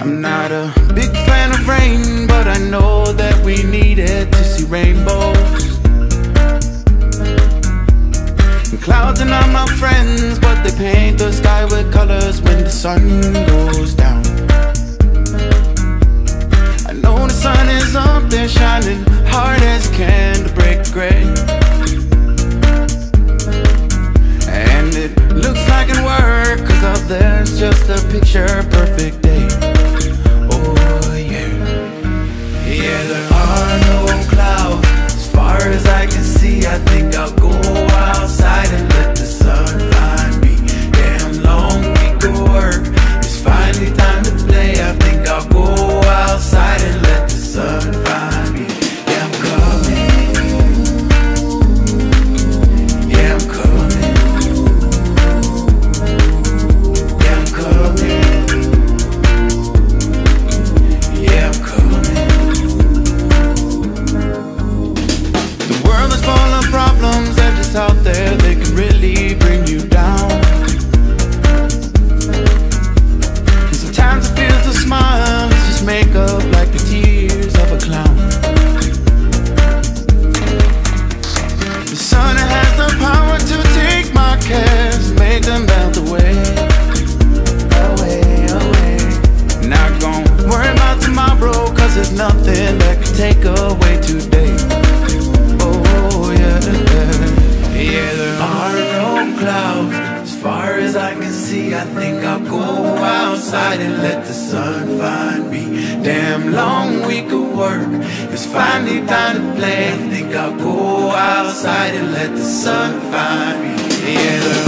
I'm not a big fan of rain, but I know that we need it to see rainbows. And clouds are not my friends, but they paint the sky with colors when the sun goes down. I know the sun is up there shining hard as can nothing that can take away today. Oh, yeah. Yeah, there are no clouds. As far as I can see, I think I'll go outside and let the sun find me. Damn long week of work. It's finally time to play. I think I'll go outside and let the sun find me. Yeah,